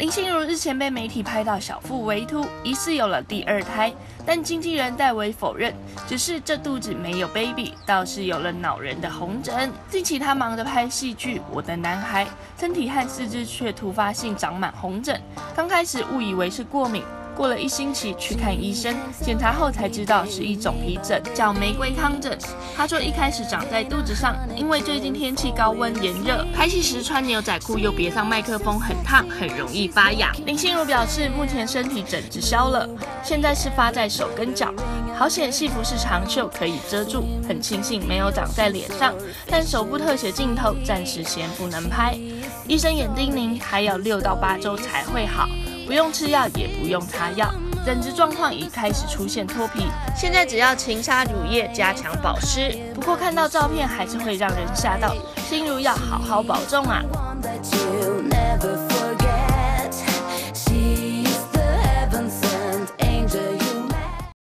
林心如日前被媒体拍到小腹微凸，疑似有了第二胎，但经纪人代为否认，只是这肚子没有 baby，倒是有了恼人的红疹。近期她忙着拍戏剧《我的男孩》，身体和四肢却突发性长满红疹，刚开始误以为是过敏。过了一星期去看医生，检查后才知道是一种皮疹，叫玫瑰糠疹。他说一开始长在肚子上，因为最近天气高温炎热，拍戏时穿牛仔裤又别上麦克风，很烫，很容易发痒。林心如表示，目前身体疹子消了，现在是发在手跟脚，好险戏服是长袖可以遮住，很庆幸没有长在脸上，但手部特写镜头暂时先不能拍。医生也叮咛，还要六到八周才会好。不用吃药，也不用擦药，整子状况已开始出现脱皮，现在只要勤擦乳液，加强保湿。不过看到照片还是会让人吓到，心如要好好保重啊。